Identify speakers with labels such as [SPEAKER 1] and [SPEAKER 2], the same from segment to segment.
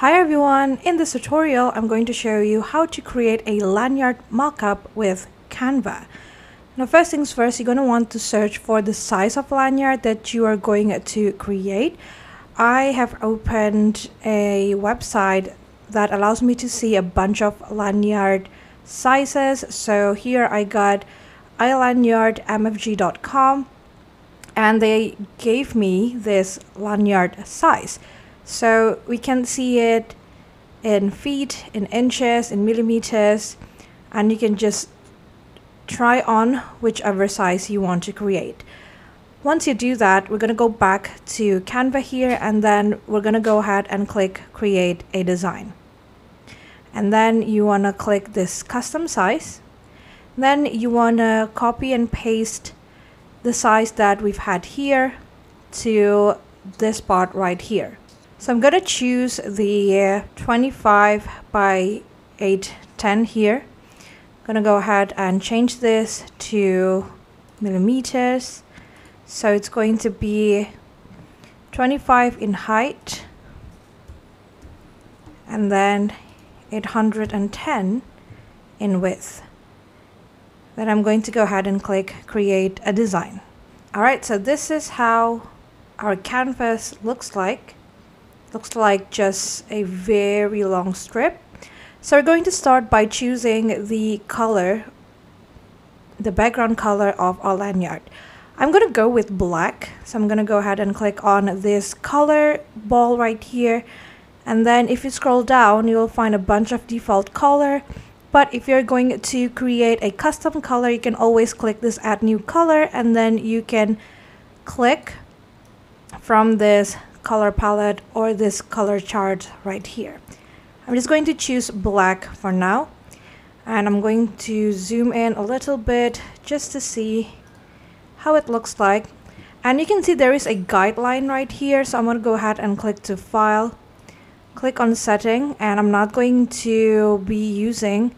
[SPEAKER 1] Hi everyone, in this tutorial I'm going to show you how to create a lanyard mockup with Canva. Now first things first, you're going to want to search for the size of lanyard that you are going to create. I have opened a website that allows me to see a bunch of lanyard sizes. So here I got ilanyardmfg.com and they gave me this lanyard size. So we can see it in feet, in inches, in millimeters, and you can just try on whichever size you want to create. Once you do that, we're going to go back to Canva here and then we're going to go ahead and click create a design. And then you want to click this custom size. Then you want to copy and paste the size that we've had here to this part right here. So I'm going to choose the 25 by 810 here. I'm going to go ahead and change this to millimeters. So it's going to be 25 in height and then 810 in width. Then I'm going to go ahead and click create a design. Alright, so this is how our canvas looks like looks like just a very long strip. So we're going to start by choosing the color the background color of our lanyard. I'm gonna go with black. So I'm gonna go ahead and click on this color ball right here. And then if you scroll down you'll find a bunch of default color. But if you're going to create a custom color you can always click this add new color and then you can click from this color palette or this color chart right here. I'm just going to choose black for now and I'm going to zoom in a little bit just to see how it looks like and you can see there is a guideline right here so I'm going to go ahead and click to file click on setting and I'm not going to be using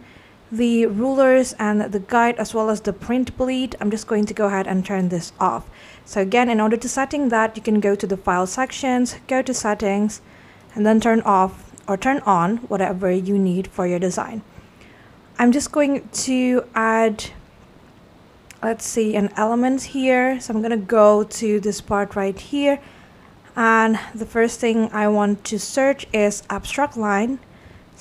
[SPEAKER 1] the rulers and the guide as well as the print bleed I'm just going to go ahead and turn this off. So again in order to setting that you can go to the file sections go to settings and then turn off or turn on whatever you need for your design. I'm just going to add let's see an element here. So I'm gonna go to this part right here. And the first thing I want to search is abstract line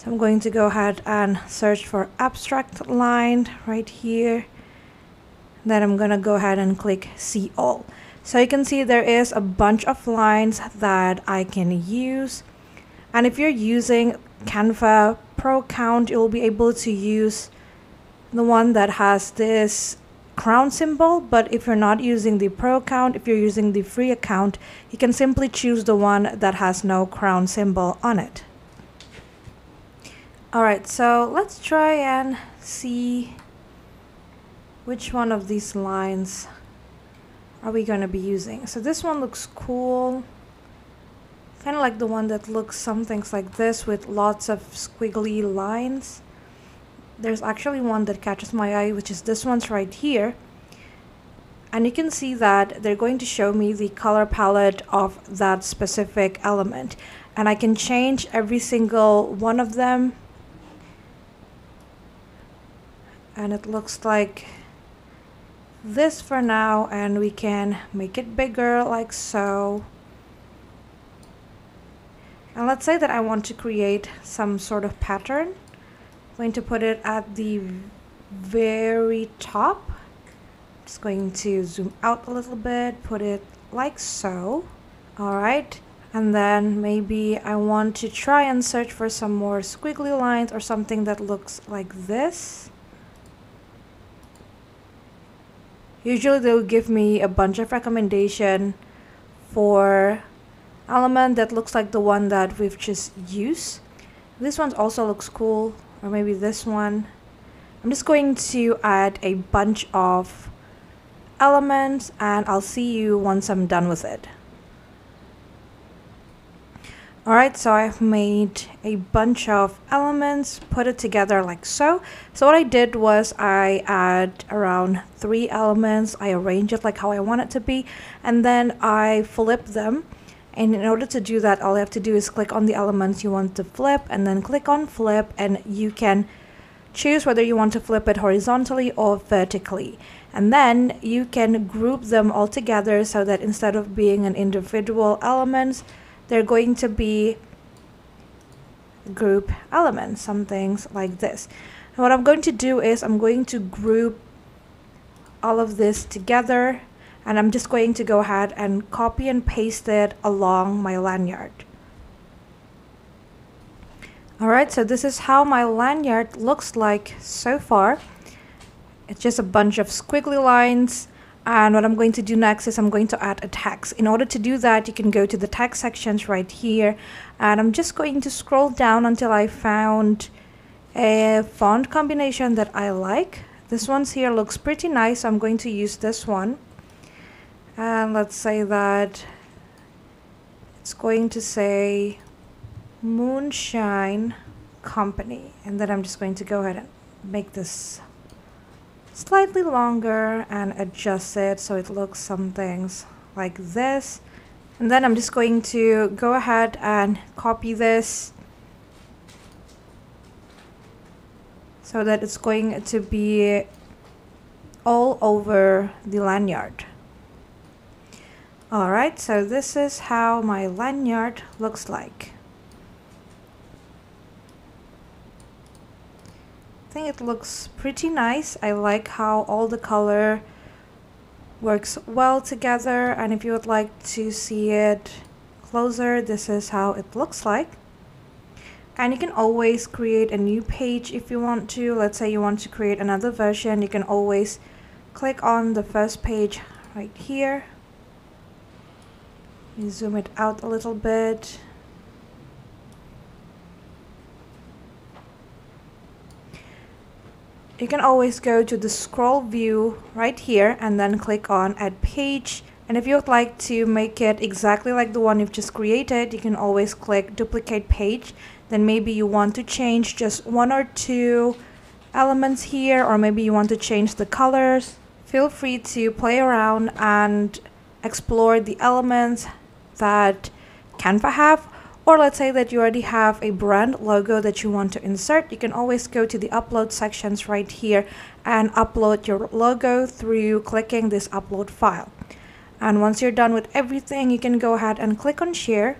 [SPEAKER 1] so I'm going to go ahead and search for abstract line right here. Then I'm gonna go ahead and click see all. So you can see there is a bunch of lines that I can use. And if you're using Canva Pro account, you'll be able to use the one that has this crown symbol but if you're not using the pro account if you're using the free account you can simply choose the one that has no crown symbol on it Alright, so let's try and see which one of these lines are we going to be using. So this one looks cool. Kind of like the one that looks some things like this with lots of squiggly lines. There's actually one that catches my eye, which is this one's right here. And you can see that they're going to show me the color palette of that specific element. And I can change every single one of them and it looks like this for now and we can make it bigger like so. And let's say that I want to create some sort of pattern. I'm going to put it at the very top. Just going to zoom out a little bit put it like so. Alright and then maybe I want to try and search for some more squiggly lines or something that looks like this usually they'll give me a bunch of recommendation for element that looks like the one that we've just used. This one also looks cool or maybe this one. I'm just going to add a bunch of elements and I'll see you once I'm done with it Alright, so I've made a bunch of elements, put it together like so. So what I did was I add around three elements, I arrange it like how I want it to be, and then I flip them And in order to do that, all you have to do is click on the elements you want to flip and then click on flip and you can choose whether you want to flip it horizontally or vertically. And then you can group them all together so that instead of being an individual elements, they're going to be group elements, some things like this. And what I'm going to do is I'm going to group all of this together and I'm just going to go ahead and copy and paste it along my lanyard. Alright, so this is how my lanyard looks like so far. It's just a bunch of squiggly lines and what I'm going to do next is I'm going to add a text. In order to do that, you can go to the text sections right here and I'm just going to scroll down until I found a font combination that I like. This one's here looks pretty nice. I'm going to use this one. And let's say that it's going to say Moonshine Company. And then I'm just going to go ahead and make this slightly longer and adjust it so it looks some things like this. And then I'm just going to go ahead and copy this so that it's going to be all over the lanyard. Alright, so this is how my lanyard looks like. I think it looks pretty nice. I like how all the color works well together and if you would like to see it closer this is how it looks like. And you can always create a new page if you want to. Let's say you want to create another version you can always click on the first page right here. You zoom it out a little bit you can always go to the scroll view right here and then click on add page. And if you would like to make it exactly like the one you've just created you can always click duplicate page. Then maybe you want to change just one or two elements here or maybe you want to change the colors. Feel free to play around and explore the elements that Canva have or let's say that you already have a brand logo that you want to insert, you can always go to the upload sections right here and upload your logo through clicking this upload file. And once you're done with everything, you can go ahead and click on share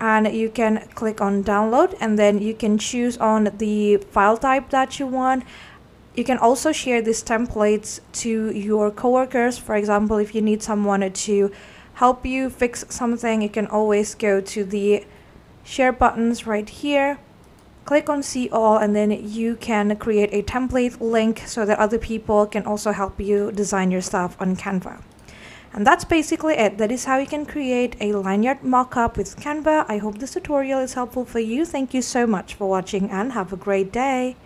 [SPEAKER 1] and you can click on download and then you can choose on the file type that you want. You can also share these templates to your coworkers. For example, if you need someone to help you fix something, you can always go to the share buttons right here. Click on see all and then you can create a template link so that other people can also help you design your stuff on Canva. And that's basically it. That is how you can create a lanyard mockup with Canva. I hope this tutorial is helpful for you. Thank you so much for watching and have a great day.